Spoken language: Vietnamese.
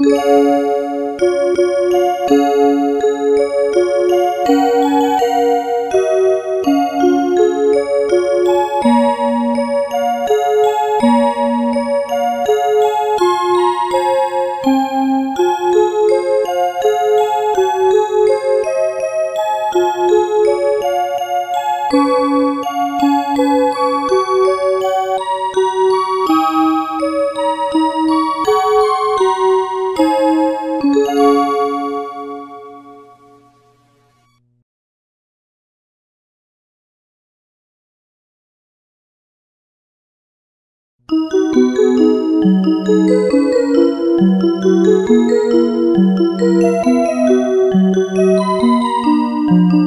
Música Thank you.